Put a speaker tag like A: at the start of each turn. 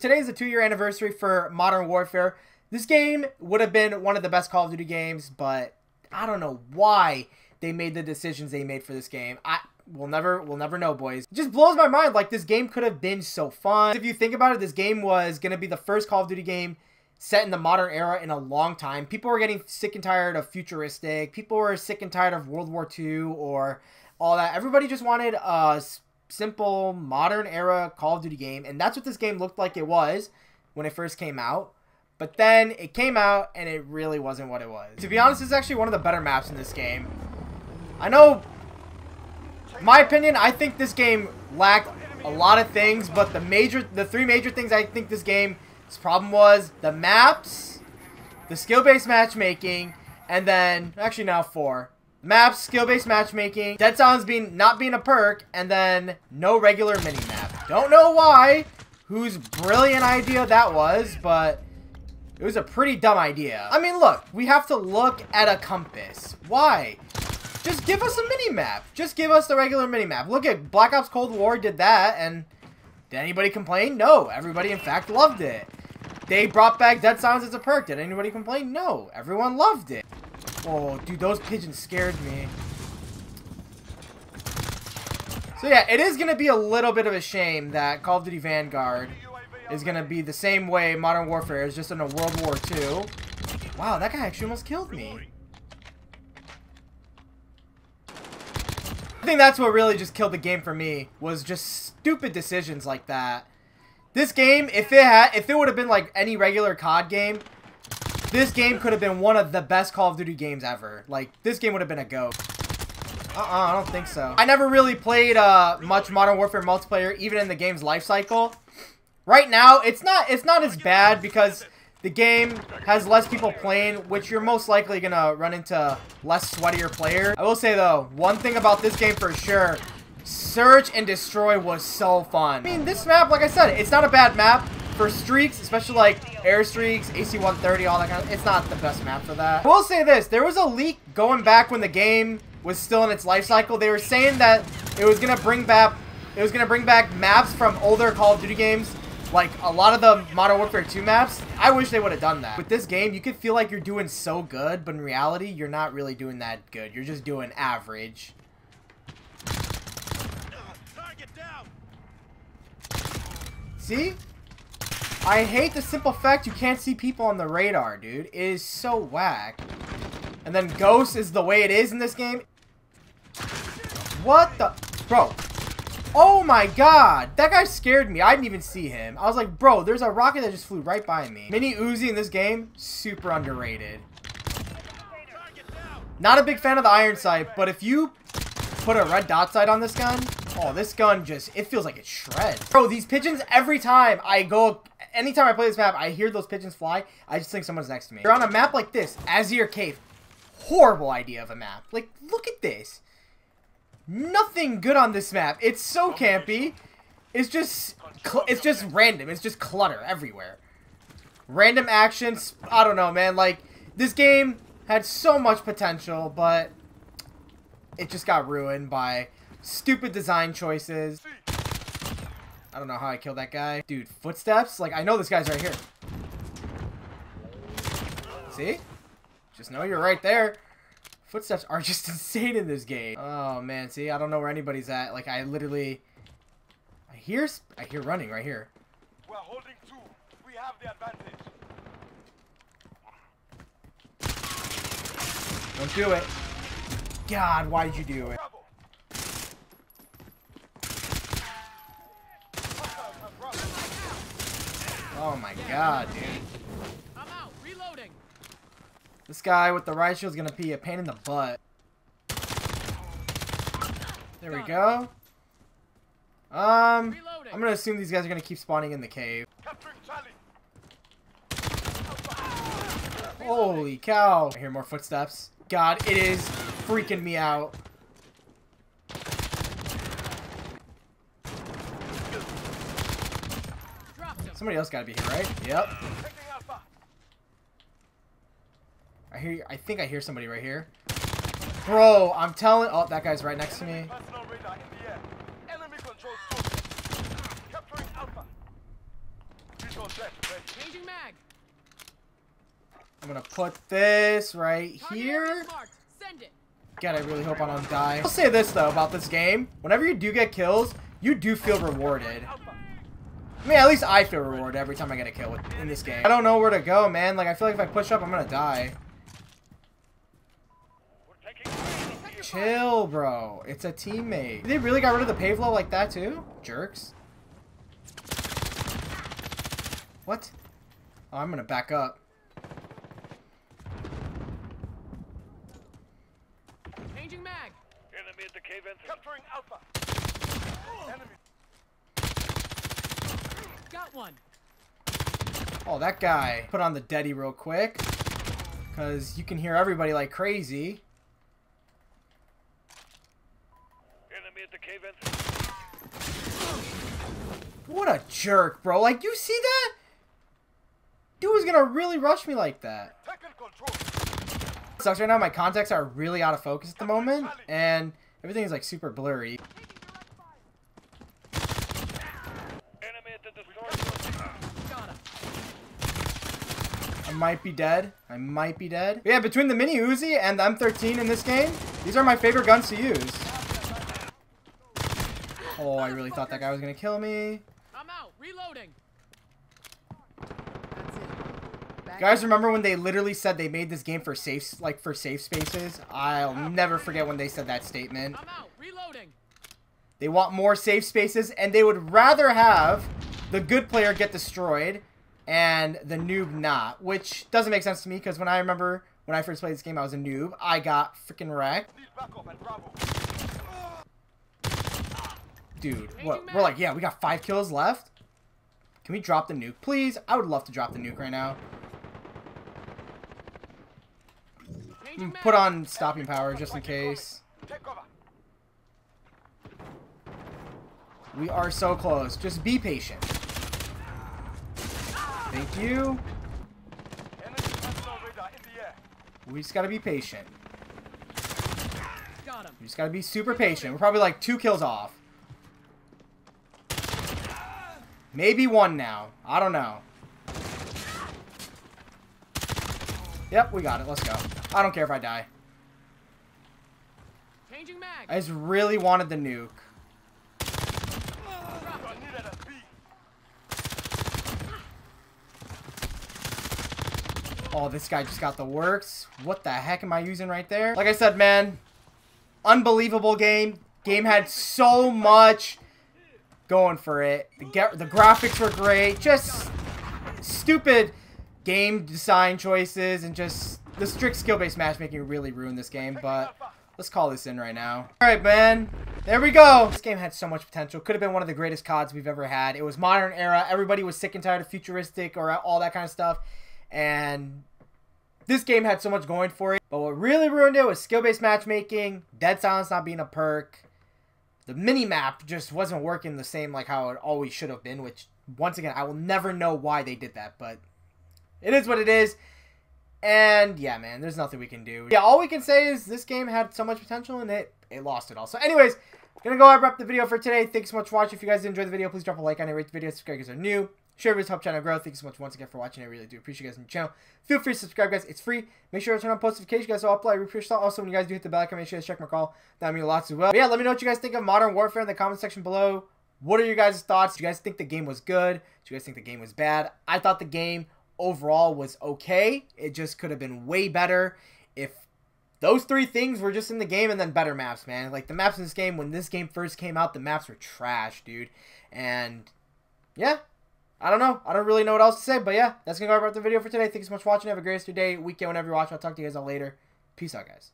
A: Today is the two-year anniversary for Modern Warfare. This game would have been one of the best Call of Duty games, but I don't know why they made the decisions they made for this game. I we'll never we'll never know, boys. It just blows my mind. Like this game could have been so fun. If you think about it, this game was gonna be the first Call of Duty game set in the modern era in a long time. People were getting sick and tired of futuristic. People were sick and tired of World War II or all that. Everybody just wanted a simple modern era Call of Duty game, and that's what this game looked like it was when it first came out. But then it came out and it really wasn't what it was. To be honest, it's actually one of the better maps in this game. I know, my opinion, I think this game lacked a lot of things, but the major, the three major things I think this game his problem was the maps, the skill-based matchmaking, and then actually now four. Maps, skill-based matchmaking, Dead Silence being not being a perk, and then no regular mini-map. Don't know why, whose brilliant idea that was, but it was a pretty dumb idea. I mean, look, we have to look at a compass. Why? Just give us a mini-map. Just give us the regular mini-map. Look at Black Ops Cold War did that, and did anybody complain? No. Everybody, in fact, loved it. They brought back Dead Silence as a perk. Did anybody complain? No. Everyone loved it. Oh, dude, those pigeons scared me. So yeah, it is going to be a little bit of a shame that Call of Duty Vanguard is going to be the same way Modern Warfare is, just in a World War II. Wow, that guy actually almost killed me. I think that's what really just killed the game for me, was just stupid decisions like that. This game, if it had, if it would have been like any regular COD game, this game could have been one of the best Call of Duty games ever. Like, this game would have been a go. Uh-uh, I don't think so. I never really played uh, much Modern Warfare multiplayer, even in the game's life cycle. Right now, it's not it's not as bad because the game has less people playing, which you're most likely going to run into less sweatier players. I will say, though, one thing about this game for sure Search and Destroy was so fun. I mean, this map, like I said, it's not a bad map for streaks, especially like air streaks, AC-130, all that kind of, it's not the best map for that. I will say this, there was a leak going back when the game was still in its life cycle. They were saying that it was going to bring back, it was going to bring back maps from older Call of Duty games, like a lot of the Modern Warfare 2 maps. I wish they would have done that. With this game, you could feel like you're doing so good, but in reality, you're not really doing that good. You're just doing average. See? I hate the simple fact you can't see people on the radar, dude. It is so whack. And then Ghost is the way it is in this game. What the? Bro. Oh my god. That guy scared me. I didn't even see him. I was like, bro, there's a rocket that just flew right by me. Mini Uzi in this game, super underrated. Not a big fan of the iron sight, but if you put a red dot sight on this gun, Oh, this gun just, it feels like it shreds. Bro, these pigeons, every time I go, anytime I play this map, I hear those pigeons fly, I just think someone's next to me. You're on a map like this, Azir Cave. Horrible idea of a map. Like, look at this. Nothing good on this map. It's so campy. It's just, it's just random. It's just clutter everywhere. Random actions. I don't know, man. Like, this game had so much potential, but it just got ruined by Stupid design choices. I don't know how I killed that guy. Dude, footsteps? Like, I know this guy's right here. See? Just know you're right there. Footsteps are just insane in this game. Oh, man. See, I don't know where anybody's at. Like, I literally... I hear... I hear running right here. We're holding two. We have the advantage. Don't do it. God, why'd you do it? Oh my god, dude. I'm out. Reloading. This guy with the riot shield is gonna be a pain in the butt. There we go. Um, I'm gonna assume these guys are gonna keep spawning in the cave. Holy cow. I hear more footsteps. God, it is freaking me out. Somebody else gotta be here, right? Yep. I hear. I think I hear somebody right here. Bro, I'm telling. Oh, that guy's right next to me. I'm gonna put this right here. God, I really hope I don't die. I'll say this though about this game. Whenever you do get kills, you do feel rewarded. I mean, at least I feel rewarded every time I get a kill with, in this game. I don't know where to go, man. Like, I feel like if I push up, I'm gonna die. Chill, bro. It's a teammate. They really got rid of the Pave Low like that, too? Jerks. What? Oh, I'm gonna back up.
B: Changing mag.
C: Enemy at the cave entrance.
D: Capturing Alpha. Enemy.
B: Got one.
A: Oh, that guy. Put on the deady real quick. Because you can hear everybody like crazy.
C: Enemy at the cave entrance.
A: What a jerk, bro. Like, you see that? Dude was gonna really rush me like that. Sucks right now, my contacts are really out of focus at the moment, and everything is like super blurry.
C: Enemy at the destroyer.
B: Got him.
A: I might be dead. I might be dead. But yeah, between the Mini Uzi and the M13 in this game, these are my favorite guns to use. Oh, I really thought that guy was gonna kill me.
B: I'm out. Reloading.
A: Guys, remember when they literally said they made this game for safe, like for safe spaces? I'll never forget when they said that statement.
B: I'm out. Reloading.
A: They want more safe spaces, and they would rather have the good player get destroyed and the noob not, which doesn't make sense to me because when I remember when I first played this game, I was a noob. I got freaking wrecked.
D: Need backup at Bravo.
A: Dude, what? We're like, yeah, we got five kills left. Can we drop the nuke, please? I would love to drop the nuke right now. Mm, Put on stopping power just in case. We are so close. Just be patient. Thank you.
D: Enemy personal radar in the air.
A: We just gotta be patient.
B: Got him.
A: We just gotta be super patient. We're probably like two kills off. Maybe one now. I don't know. Yep, we got it. Let's go. I don't care if I die. I just really wanted the nuke.
D: You are needed at B.
A: Oh, this guy just got the works. What the heck am I using right there? Like I said, man, unbelievable game. Game had so much going for it. The, the graphics were great. Just stupid game design choices and just the strict skill-based matchmaking really ruined this game. But let's call this in right now. All right, man. There we go. This game had so much potential. Could have been one of the greatest CODs we've ever had. It was modern era. Everybody was sick and tired of futuristic or all that kind of stuff. And this game had so much going for it. But what really ruined it was skill-based matchmaking, dead silence not being a perk. The mini-map just wasn't working the same like how it always should have been, which once again, I will never know why they did that, but it is what it is. And yeah, man, there's nothing we can do. Yeah, all we can say is this game had so much potential and it it lost it all. So anyways, gonna go wrap the video for today. Thanks so much for watching. If you guys enjoyed the video, please drop a like on it, rate the video, subscribe if you are new. Share videos help channel grow. Thank you so much once again for watching. I really do appreciate you guys on the channel. Feel free to subscribe, guys. It's free. Make sure to turn on post notifications, guys. So I'll. I appreciate that. Also, when you guys do hit the bell icon, make sure to check my call. That means a lot as well. But yeah, let me know what you guys think of Modern Warfare in the comment section below. What are your guys' thoughts? Do you guys think the game was good? Do you guys think the game was bad? I thought the game overall was okay. It just could have been way better if those three things were just in the game and then better maps, man. Like the maps in this game, when this game first came out, the maps were trash, dude. And yeah, I don't know. I don't really know what else to say, but yeah, that's gonna go about the video for today. Thank you so much for watching. Have a great rest of your day, weekend, whenever you're watching. I'll talk to you guys all later. Peace out, guys.